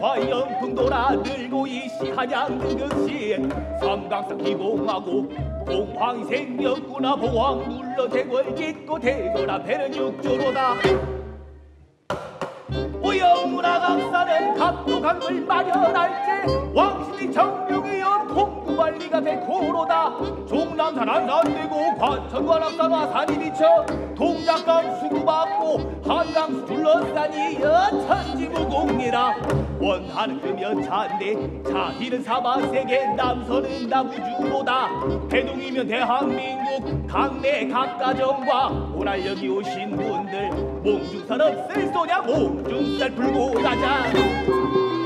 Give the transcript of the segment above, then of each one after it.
화영풍 돌아들고 이시 한양 등급시. 삼각산 기공하고 공황이 생겼구나 봉황 눌러 대궐 짓고 대궐 앞에는 육조로다. 오영문화 강사는 각도 강을 마련할지 왕신이 정 명이여 통구관리가 백호로다. 종남산 안산되고 관천관 앞산화 산이 비쳐 동작강 수구받고 한강 둘러싸니 여천지무공이라. 원하는 금연 차인데 자기는 사바세계 남서는 나무주로다. 대동이면 대한민국 강내 각가정과 오날 여기 오신 분들 몽중살 없을 소냐 몽중살 불고 가자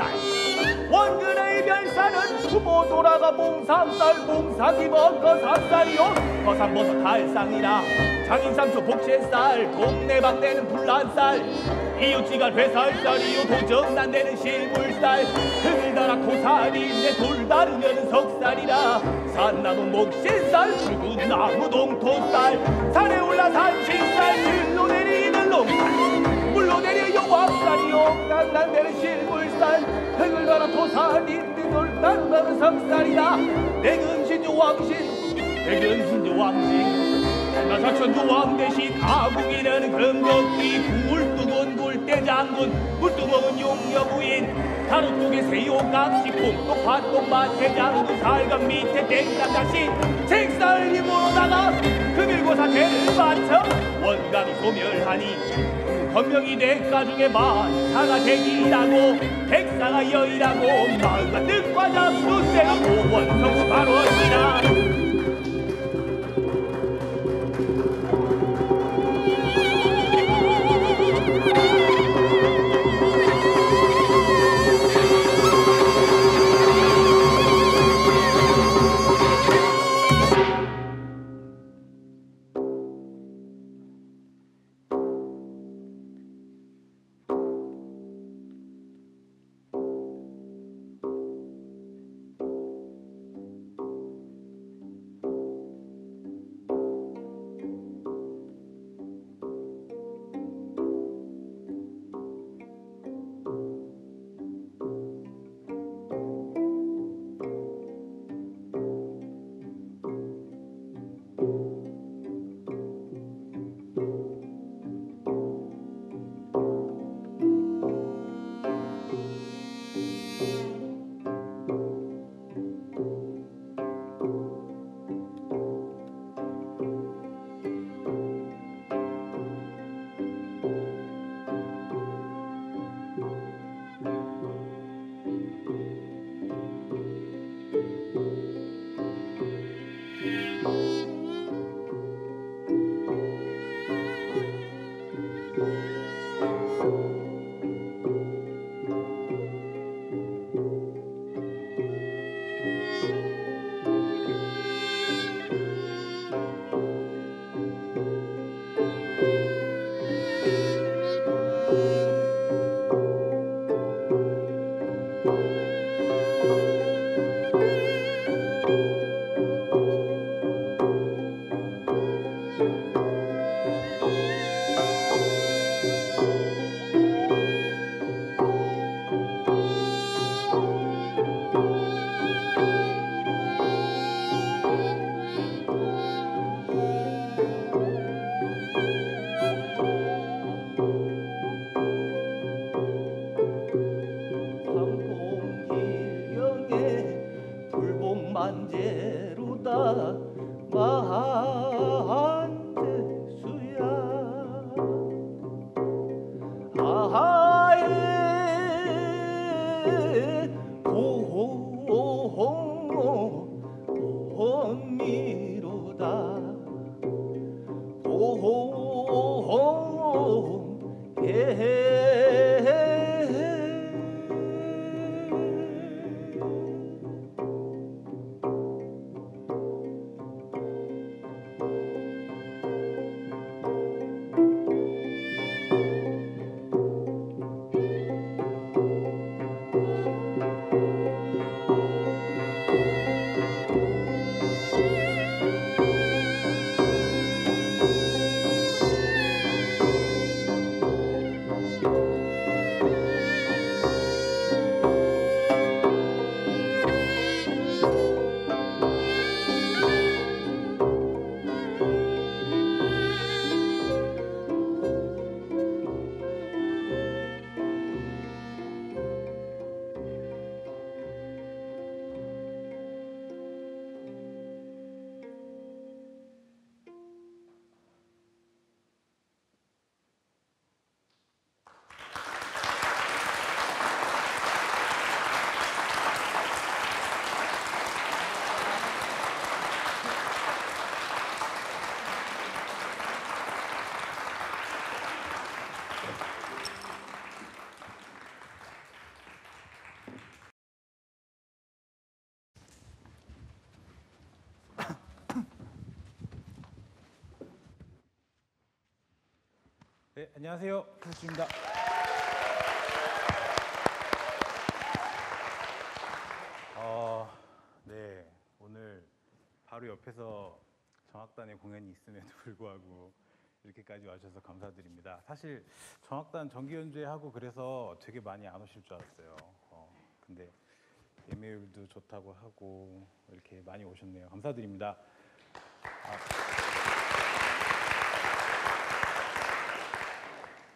거리살 원근의 별살은 수모 돌아가 몽삼살 몽사기 먹거 삼살이요. 거삼버섯 달상이라. 장인삼초 복채살 동네방대는 불란살 이웃지간 회살살이요 도정난대는 실물살 흙을 달아 토살인데 돌 다르면 석살이라. 산나무 목신살 붉은 나무 동토살 산에 올라 산신살 들로 내리는 롱 살 물로 내려 용왕살이요. 낭낭대는 실물살 흙을 갈아 토살인데 돌 다르면 석살이라 내근신조 왕신 내근신조 왕신. 나사천조 왕 대신 아궁이는 금덕기 굴뚝은 굴대장군 물두멍은 용여부인. 가로쪽에 새우각시 콩떡 팥떡 대장군 살감 밑에 땡깡다시 책살 입으로다가. 금일고사 대를 바쳐 원감이 소멸하니 건명이 대가 중에 만사가 대기라고 백사가 여이라고 마음과 뜻과 잡수 세가 오원성수 바로이라 네, 안녕하세요. 부수입니다. 어, 네, 오늘 바로 옆에서 정악단의 공연이 있음에도 불구하고 이렇게까지 와주셔서 감사드립니다. 사실 정악단 정기 연주회 하고 그래서 되게 많이 안 오실 줄 알았어요. 어, 근데 예매율도 좋다고 하고 이렇게 많이 오셨네요. 감사드립니다.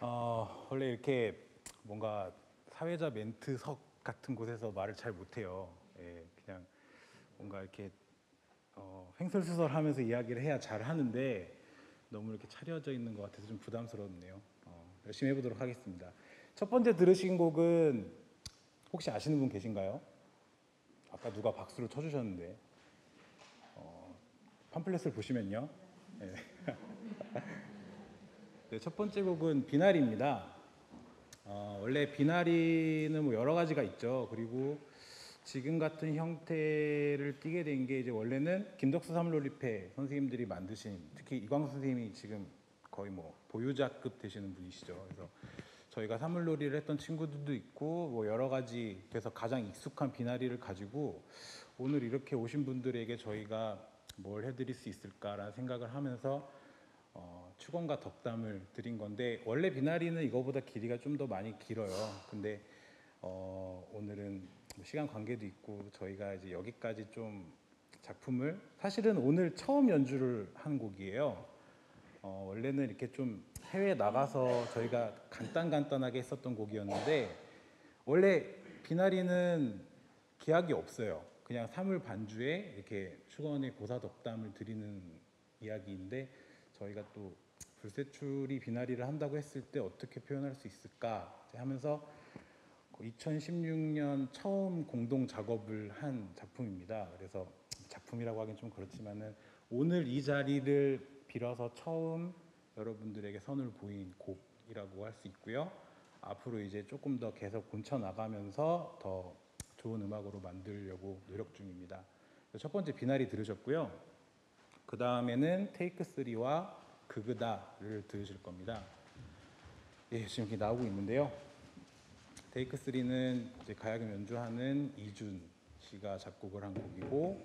어, 원래 이렇게 뭔가 사회자 멘트석 같은 곳에서 말을 잘 못해요. 예, 그냥 뭔가 이렇게 어, 횡설수설하면서 이야기를 해야 잘 하는데 너무 이렇게 차려져 있는 것 같아서 좀 부담스럽네요. 어, 열심히 해보도록 하겠습니다. 첫 번째 들으신 곡은 혹시 아시는 분 계신가요? 아까 누가 박수를 쳐주셨는데 어, 팜플렛을 보시면요. 네. 네, 첫 번째 곡은 비나리입니다. 어, 원래 비나리는 뭐 여러 가지가 있죠. 그리고 지금 같은 형태를 띠게 된 게 이제 원래는 김덕수 삼롤리페 선생님들이 만드신 특히 이광수 선생님이 지금 거의 뭐 보유자급 되시는 분이시죠. 그래서 저희가 사물놀이를 했던 친구들도 있고 뭐 여러 가지 그래서 가장 익숙한 비나리를 가지고 오늘 이렇게 오신 분들에게 저희가 뭘 해드릴 수 있을까라는 생각을 하면서 어, 축원과 덕담을 드린 건데 원래 비나리는 이거보다 길이가 좀 더 많이 길어요. 근데 어, 오늘은 뭐 시간 관계도 있고 저희가 이제 여기까지 좀 작품을 사실은 오늘 처음 연주를 한 곡이에요. 어, 원래는 이렇게 좀 해외 나가서 저희가 간단 간단하게 했었던 곡이었는데 원래 비나리는 기약이 없어요. 그냥 사물 반주에 이렇게 축원의 고사 덕담을 드리는 이야기인데 저희가 또 불세출이 비나리를 한다고 했을 때 어떻게 표현할 수 있을까 하면서 2016년 처음 공동 작업을 한 작품입니다. 그래서 작품이라고 하긴 좀 그렇지만은 오늘 이 자리를 빌어서 처음 여러분들에게 선을 보인 곡이라고 할 수 있고요. 앞으로 이제 조금 더 계속 본쳐 나가면서 더 좋은 음악으로 만들려고 노력 중입니다. 첫 번째 비나리 들으셨고요. 그 다음에는 테이크 3와 그그다를 들으실 겁니다. 예, 지금 이렇게 나오고 있는데요. 테이크 3는 이제 가야금 연주하는 이준 씨가 작곡을 한 곡이고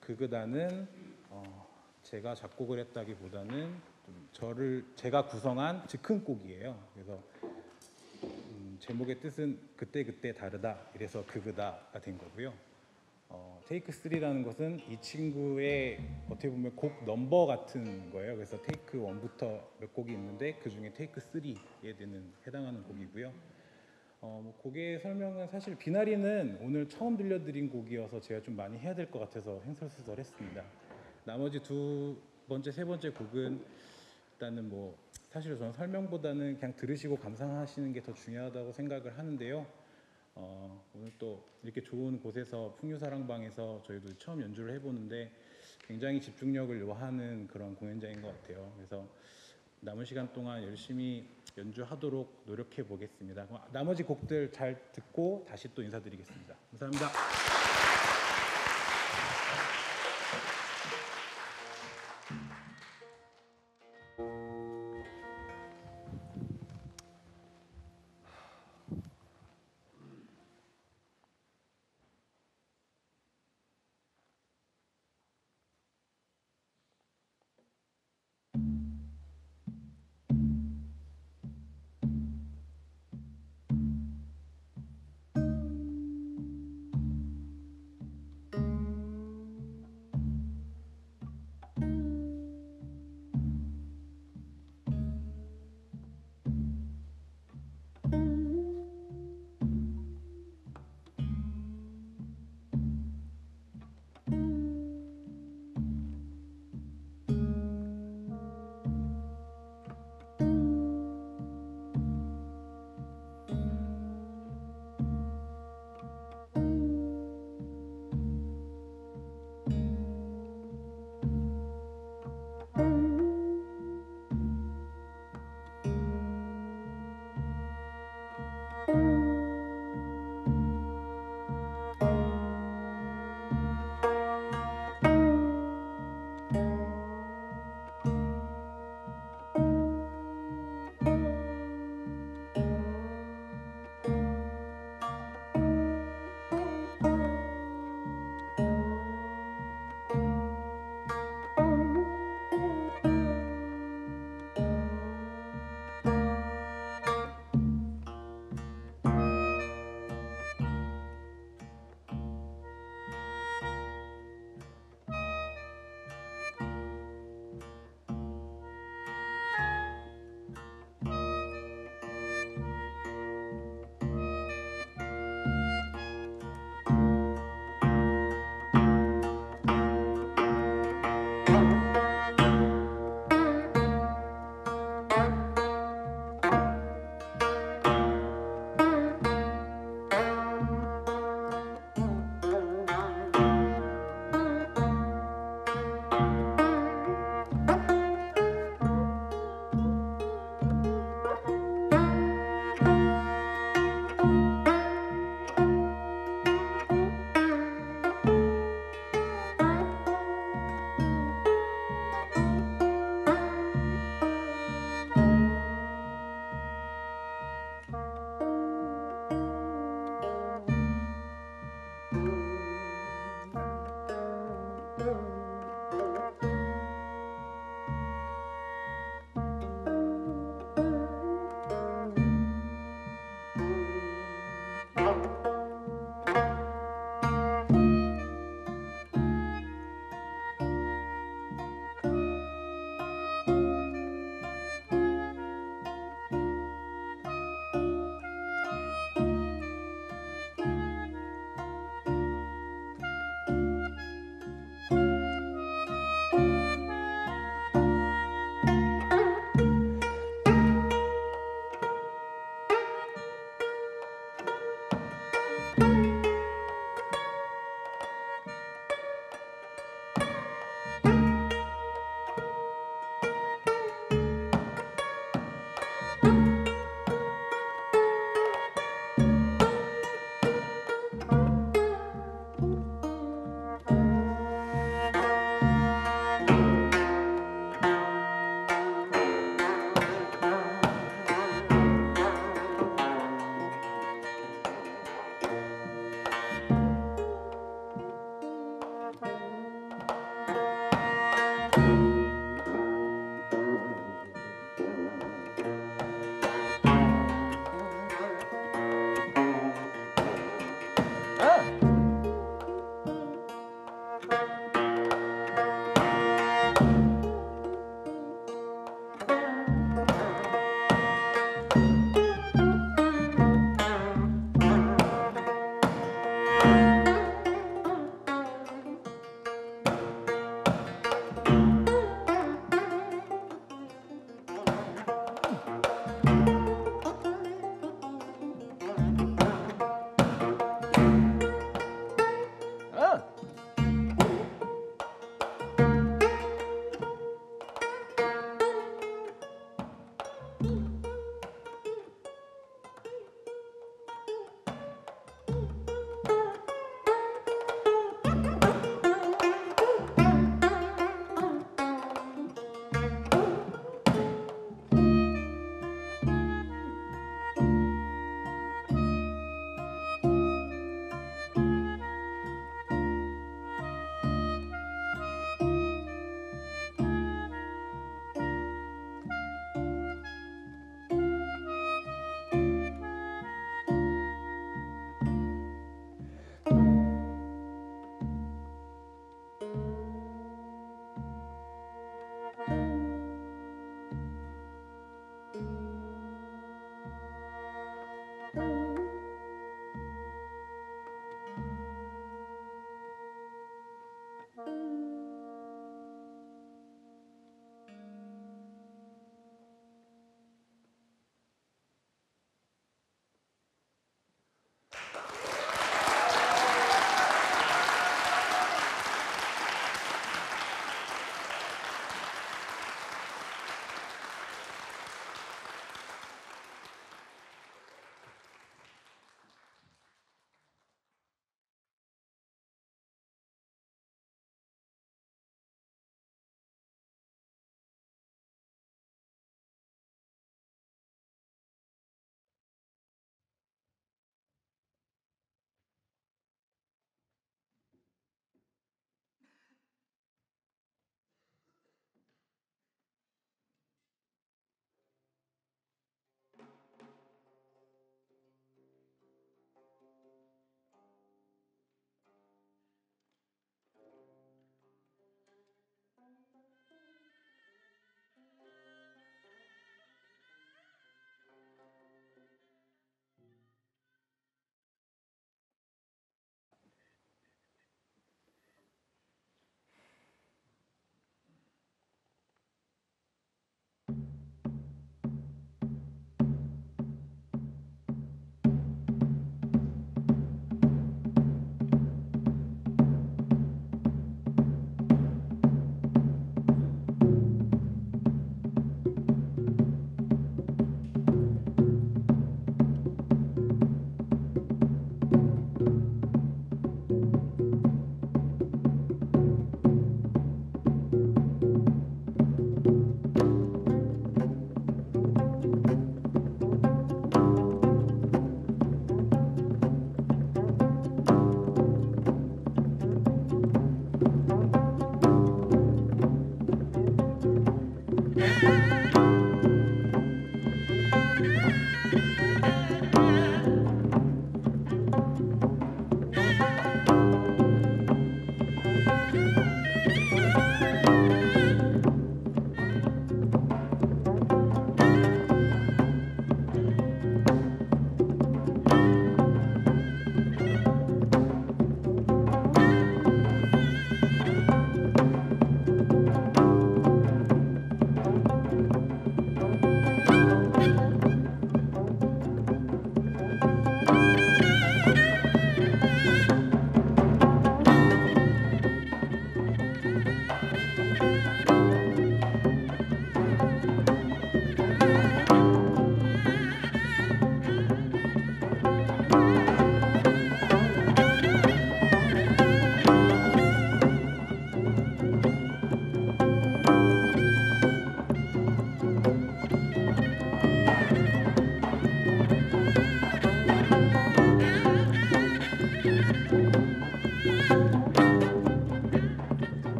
그그다는 어, 제가 작곡을 했다기보다는 좀 저를 제가 구성한 즉흥곡이에요. 그래서 음, 제목의 뜻은 그때 그때 다르다. 이래서 그그다가 된 거고요. 어, 테이크 3라는 것은 이 친구의 어떻게 보면 곡 넘버 같은 거예요. 그래서 테이크 1부터 몇 곡이 있는데 그 중에 테이크 3에 되는 해당하는 곡이고요. 어, 뭐 곡의 설명은 사실 비나리는 오늘 처음 들려드린 곡이어서 제가 좀 많이 해야 될 것 같아서 행설수설했습니다. 나머지 두 번째, 세 번째 곡은 일단은 뭐 사실 저는 설명보다는 그냥 들으시고 감상하시는 게 더 중요하다고 생각을 하는데요. 어, 오늘 또 이렇게 좋은 곳에서 풍류사랑방에서 저희도 처음 연주를 해보는데 굉장히 집중력을 요하는 그런 공연장인 것 같아요. 그래서 남은 시간 동안 열심히 연주하도록 노력해 보겠습니다. 나머지 곡들 잘 듣고 다시 또 인사드리겠습니다. 감사합니다.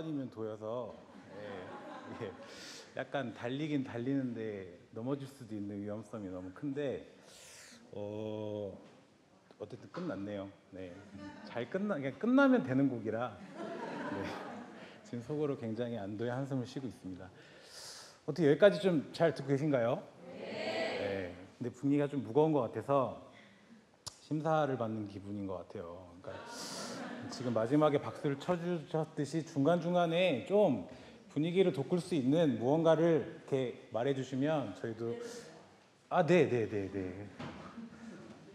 뭐 아니면 도여서 예, 이게 약간 달리긴 달리는데 넘어질 수도 있는 위험성이 너무 큰데 어 어쨌든 끝났네요. 네, 잘 끝나 그냥 끝나면 되는 곡이라 네, 지금 속으로 굉장히 안도의 한숨을 쉬고 있습니다. 어떻게 여기까지 좀 잘 듣고 계신가요? 네. 근데 분위기가 좀 무거운 것 같아서 심사를 받는 기분인 것 같아요. 그러니까 지금 마지막에 박수를 쳐주셨듯이 중간 중간에 좀 분위기를 돋굴 수 있는 무언가를 이렇게 말해주시면 저희도 아, 네, 네, 네, 네.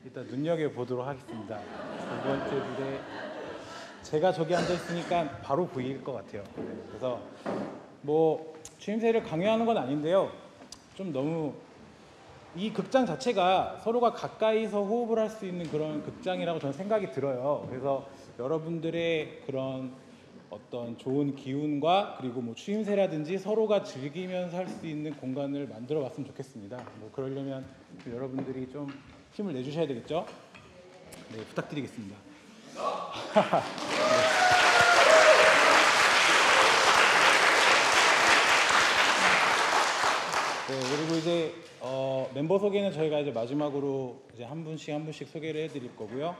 일단 눈여겨 보도록 하겠습니다. 두 번째 줄에 제가 저기 앉아 있으니까 바로 보일 것 같아요. 네, 그래서 뭐 추임새를 강요하는 건 아닌데요. 좀 너무 이 극장 자체가 서로가 가까이서 호흡을 할 수 있는 그런 극장이라고 저는 생각이 들어요. 그래서 여러분들의 그런 어떤 좋은 기운과 그리고 뭐 추임새라든지 서로가 즐기면서 할 수 있는 공간을 만들어 봤으면 좋겠습니다. 뭐 그러려면 여러분들이 좀 힘을 내주셔야 되겠죠? 네, 부탁드리겠습니다. 네, 그리고 이제 어, 멤버 소개는 저희가 이제 마지막으로 이제 한 분씩 한 분씩 소개를 해드릴 거고요.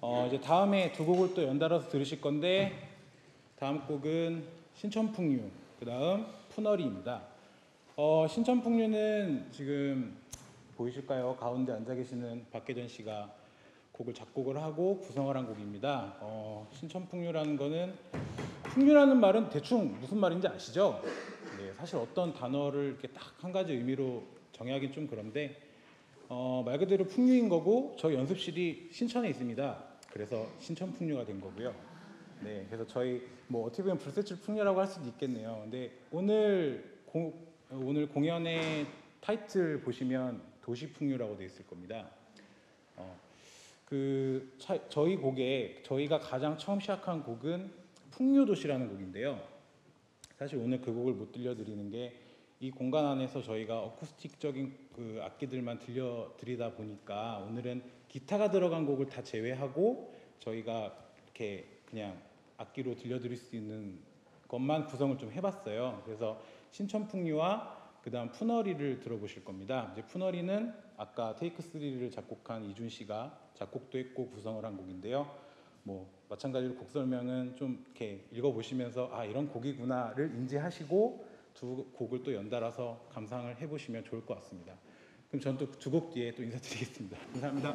어, 이제 다음에 두 곡을 또 연달아서 들으실 건데 다음 곡은 신천풍류, 그 다음 푸너리입니다. 어, 신천풍류는 지금 보이실까요? 가운데 앉아 계시는 박계전 씨가 곡을 작곡을 하고 구성을 한 곡입니다. 어, 신천풍류라는 거는 풍류라는 말은 대충 무슨 말인지 아시죠? 네, 사실 어떤 단어를 이렇게 딱 한 가지 의미로 정의하기는 좀 그런데 어, 말 그대로 풍류인 거고 저희 연습실이 신천에 있습니다. 그래서 신천 풍류가 된 거고요. 네, 그래서 저희 뭐 어떻게 보면 불세출 풍류라고 할 수도 있겠네요. 근데 오늘 공, 오늘 공연의 타이틀 보시면 도시 풍류라고 되어 있을 겁니다. 어, 그 차, 저희 곡에 저희가 가장 처음 시작한 곡은 풍류도시라는 곡인데요. 사실 오늘 그 곡을 못 들려드리는 게 이 공간 안에서 저희가 어쿠스틱적인 그 악기들만 들려드리다 보니까 오늘은 기타가 들어간 곡을 다 제외하고 저희가 이렇게 그냥 악기로 들려드릴 수 있는 것만 구성을 좀 해봤어요. 그래서 신천풍류와 그다음 푸너리를 들어보실 겁니다. 이제 푸너리는 아까 테이크 3를 작곡한 이준 씨가 작곡도 했고 구성을 한 곡인데요. 뭐 마찬가지로 곡 설명은 좀 이렇게 읽어보시면서 아 이런 곡이구나를 인지하시고 두 곡을 또 연달아서 감상을 해보시면 좋을 것 같습니다. 그럼 저는 또두 곡 뒤에 또 인사드리겠습니다. 감사합니다.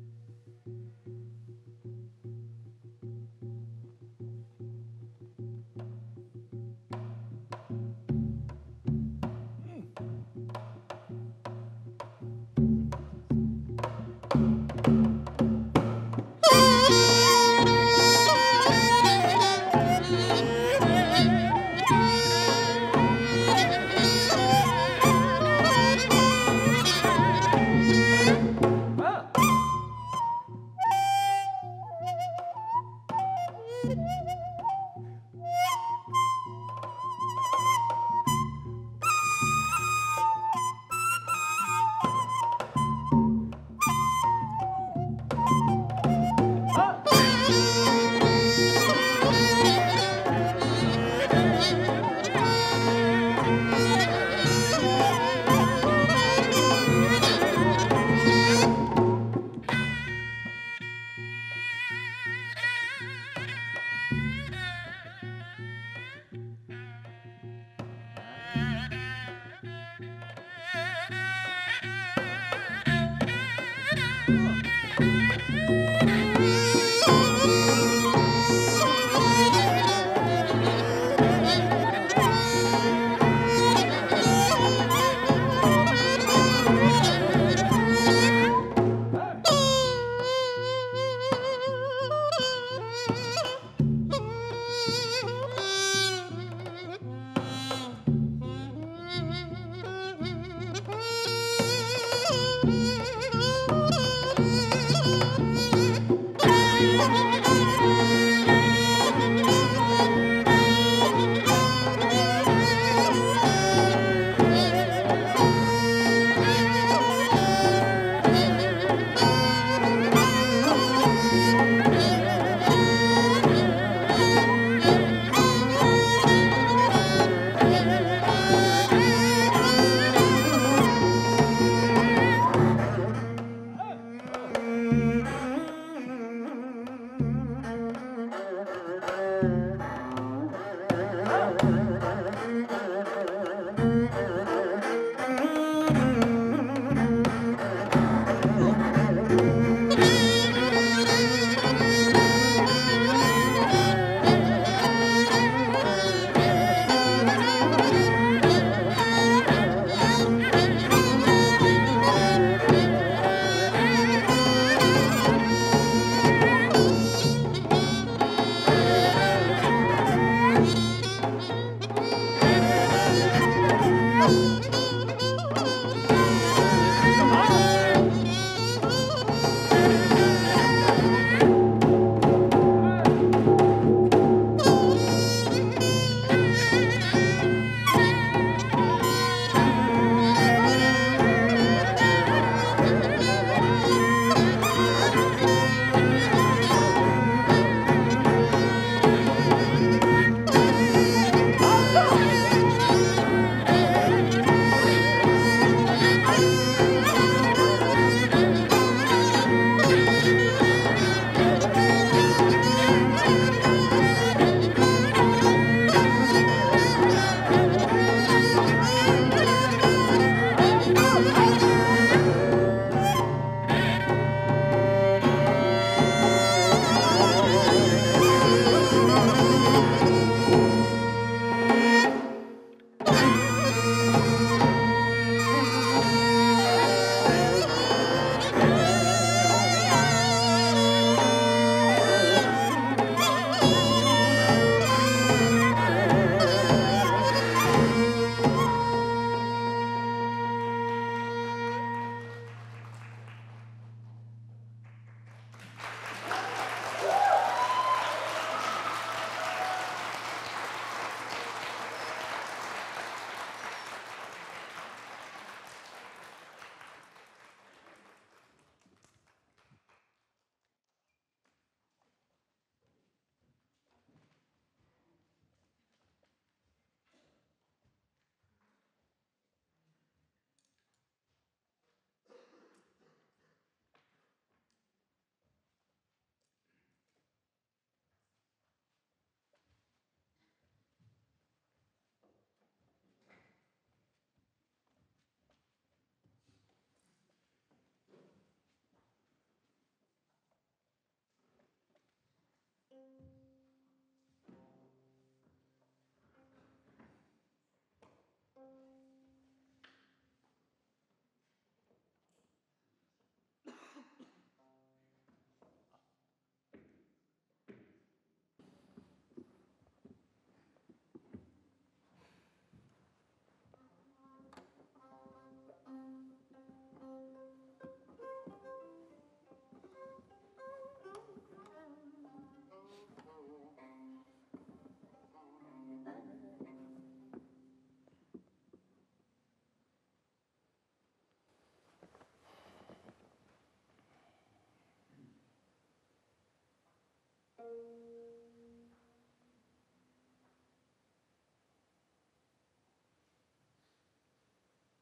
thank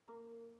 you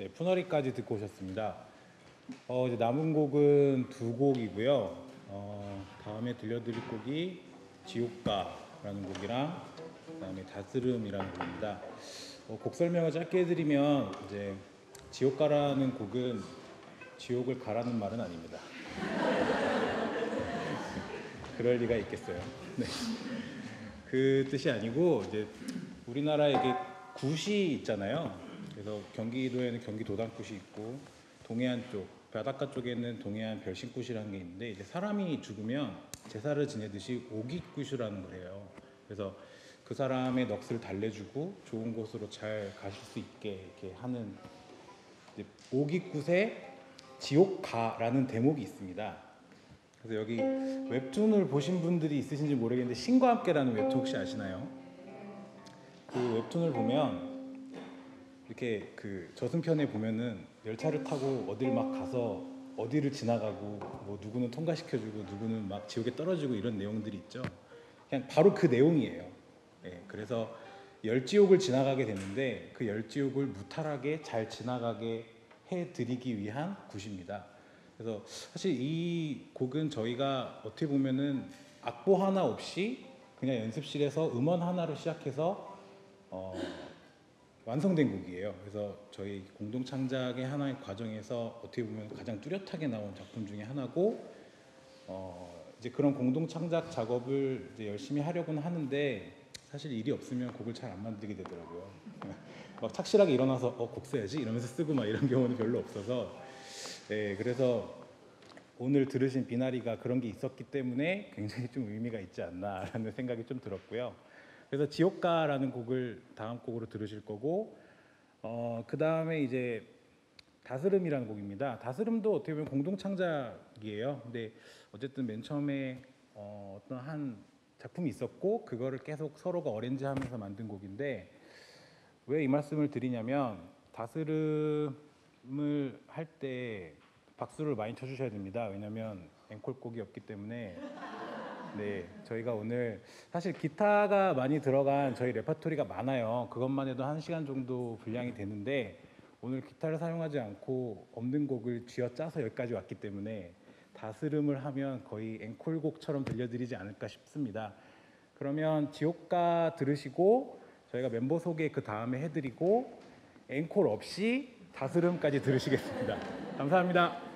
네, 푸너리까지 듣고 오셨습니다. 어, 이제 남은 곡은 두 곡이고요. 어, 다음에 들려드릴 곡이 지옥가라는 곡이랑 그다음에 다스름이라는 곡입니다. 어, 곡 설명을 짧게 해드리면 이제 지옥가라는 곡은 지옥을 가라는 말은 아닙니다. 그럴 리가 있겠어요. 네. 그 뜻이 아니고 이제 우리나라에 이게 굿이 있잖아요. 그래서 경기도에는 경기 도당굿이 있고 동해안 쪽 바닷가 쪽에는 동해안 별신굿이라는 게 있는데 이제 사람이 죽으면 제사를 지내듯이 오기굿이라는 거예요. 그래서 그 사람의 넋을 달래주고 좋은 곳으로 잘 가실 수 있게 이렇게 하는 오기굿의 지옥가라는 대목이 있습니다. 그래서 여기 웹툰을 보신 분들이 있으신지 모르겠는데 신과 함께라는 웹툰 혹시 아시나요? 그 웹툰을 보면 이렇게 그 저승편에 보면은 열차를 타고 어딜 막 가서 어디를 지나가고 뭐 누구는 통과시켜주고 누구는 막 지옥에 떨어지고 이런 내용들이 있죠. 그냥 바로 그 내용이에요. 예, 그래서 열 지옥을 지나가게 되는데 그 열 지옥을 무탈하게 잘 지나가게 해드리기 위한 굿입니다. 그래서 사실 이 곡은 저희가 어떻게 보면은 악보 하나 없이 그냥 연습실에서 음원 하나로 시작해서 어, 완성된 곡이에요. 그래서 저희 공동 창작의 하나의 과정에서 어떻게 보면 가장 뚜렷하게 나온 작품 중에 하나고 어, 이제 그런 공동 창작 작업을 열심히 하려고는 하는데 사실 일이 없으면 곡을 잘 안 만들게 되더라고요. 막 착실하게 일어나서 어, 곡 써야지 이러면서 쓰고 막 이런 경우는 별로 없어서 네, 그래서 오늘 들으신 비나리가 그런 게 있었기 때문에 굉장히 좀 의미가 있지 않나라는 생각이 좀 들었고요. 그래서 지옥가라는 곡을 다음 곡으로 들으실 거고 어, 그 다음에 이제 다스름이라는 곡입니다. 다스름도 어떻게 보면 공동 창작이에요. 근데 어쨌든 맨 처음에 어, 어떤 한 작품이 있었고 그거를 계속 서로가 어렌지하면서 만든 곡인데 왜 이 말씀을 드리냐면 다스름을 할 때 박수를 많이 쳐주셔야 됩니다. 왜냐하면 앵콜곡이 없기 때문에 네 저희가 오늘 사실 기타가 많이 들어간 저희 레파토리가 많아요. 그것만 해도 한 시간 정도 분량이 되는데 오늘 기타를 사용하지 않고 없는 곡을 쥐어 짜서 여기까지 왔기 때문에 다스름을 하면 거의 앵콜곡처럼 들려드리지 않을까 싶습니다. 그러면 지옥가 들으시고 저희가 멤버 소개 그 다음에 해드리고 앵콜 없이 다스름까지 들으시겠습니다. 감사합니다.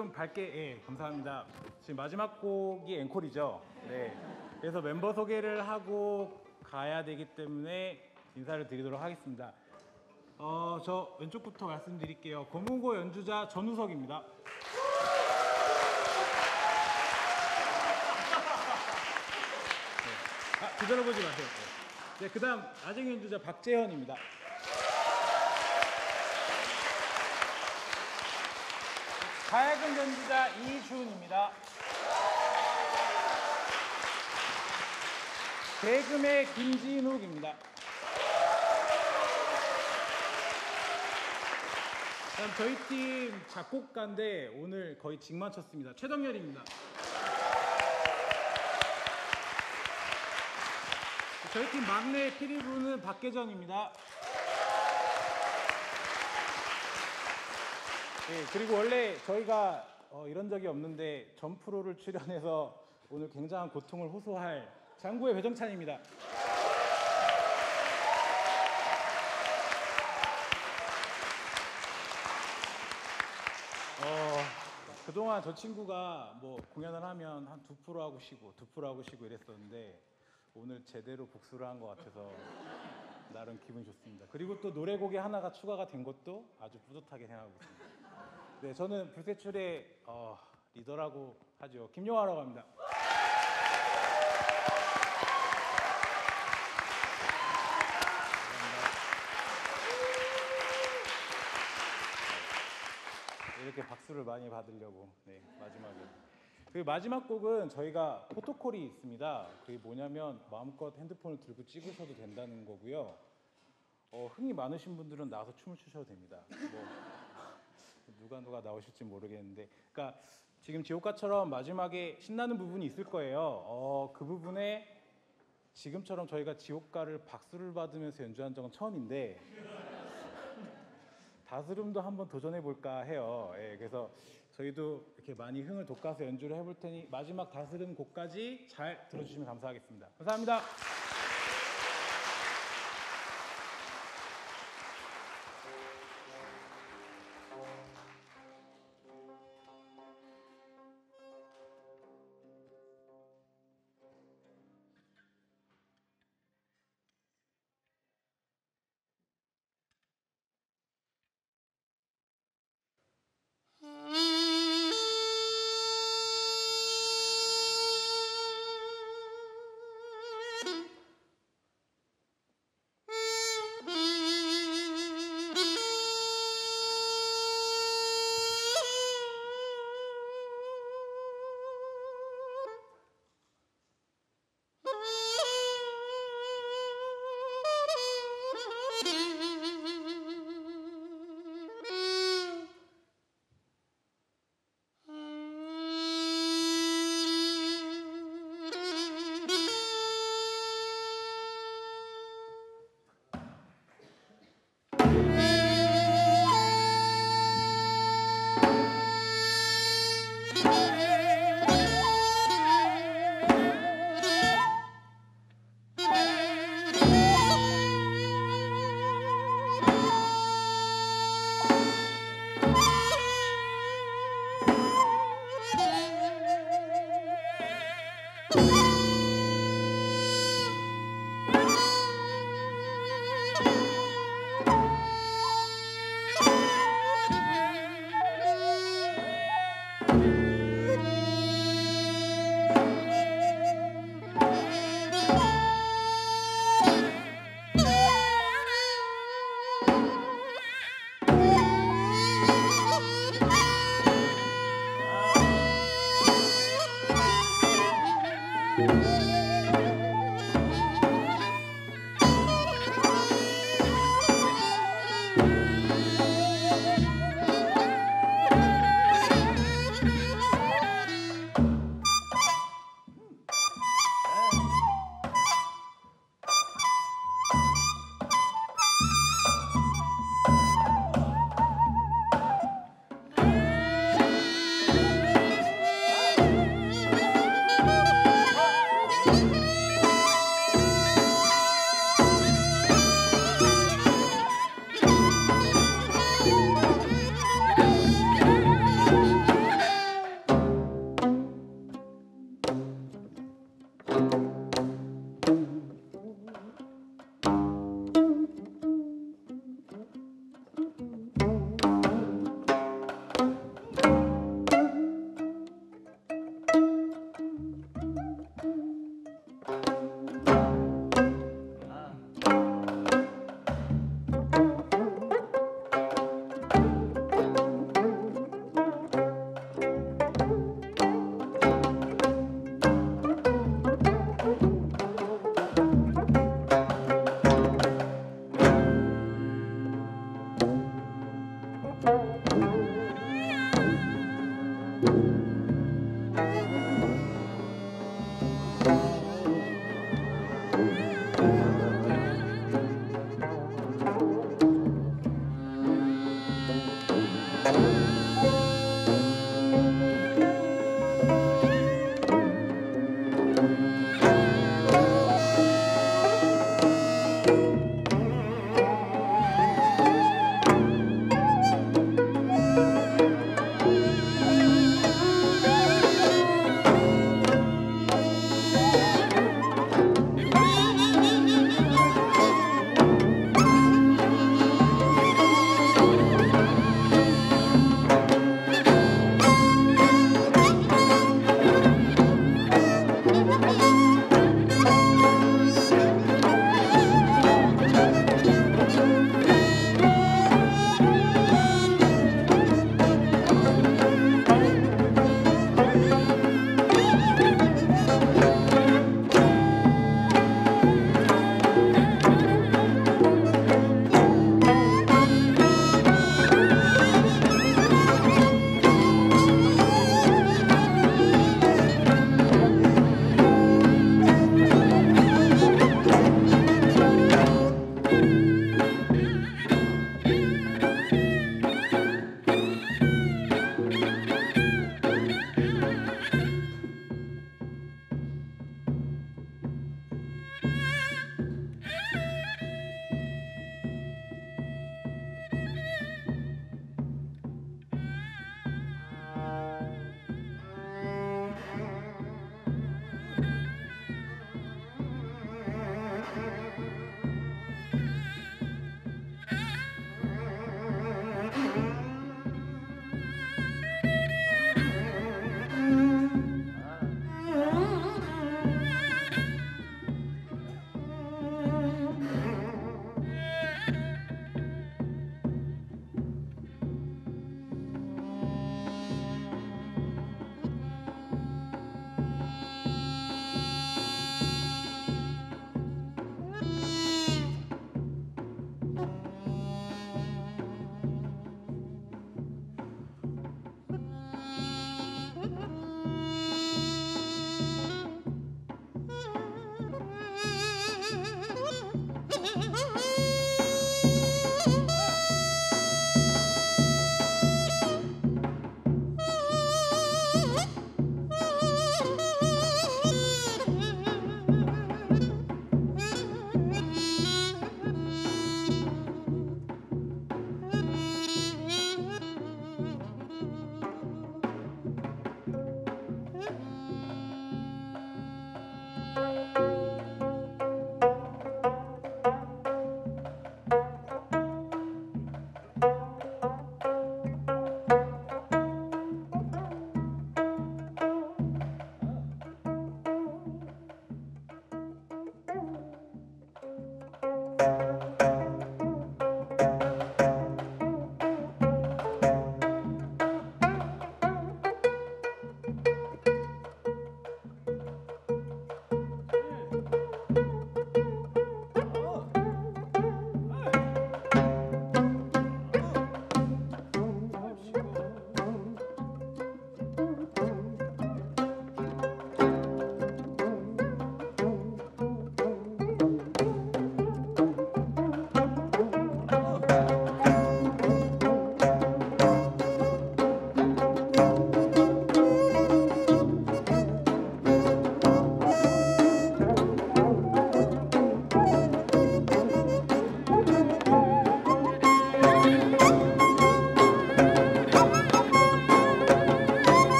좀 밝게, 예, 감사합니다. 지금 마지막 곡이 앵콜이죠. 네, 그래서 멤버 소개를 하고 가야 되기 때문에 인사를 드리도록 하겠습니다. 어, 저 왼쪽부터 말씀드릴게요. 검은고 연주자 전우석입니다. 아, 뒤돌아보지 마세요. 네, 그 다음 아쟁 연주자 박재현입니다. 가야금 연주자 이준입니다. 대금의 김진욱입니다. 다음 저희 팀 작곡가인데 오늘 거의 직만 쳤습니다. 최덕열입니다. 저희 팀 막내 피리부는 박계전입니다. 네, 그리고 원래 저희가 어, 이런 적이 없는데 점프로를 출연해서 오늘 굉장한 고통을 호소할 장구의 배정찬입니다. 어, 그동안 저 친구가 뭐 공연을 하면 한 두 프로 하고 쉬고 두 프로 하고 쉬고 이랬었는데 오늘 제대로 복수를 한 것 같아서 나름 기분 좋습니다. 그리고 또 노래곡이 하나가 추가가 된 것도 아주 뿌듯하게 생각하고 있습니다. 네, 저는 불세출의 어, 리더라고 하죠. 김용화라고 합니다. 네, 이렇게 박수를 많이 받으려고 네, 마지막에 그 마지막 곡은 저희가 포토콜이 있습니다. 그게 뭐냐면 마음껏 핸드폰을 들고 찍으셔도 된다는 거고요. 어, 흥이 많으신 분들은 나와서 춤을 추셔도 됩니다. 뭐 누가 누가 나오실지 모르겠는데, 그러니까 지금 지옥가처럼 마지막에 신나는 부분이 있을 거예요. 어, 그 부분에 지금처럼 저희가 지옥가를 박수를 받으면서 연주한 적은 처음인데 다스름도 한번 도전해 볼까 해요. 예, 그래서 저희도 이렇게 많이 흥을 돋궈서 연주를 해볼 테니 마지막 다스름 곡까지 잘 들어주시면 감사하겠습니다. 감사합니다.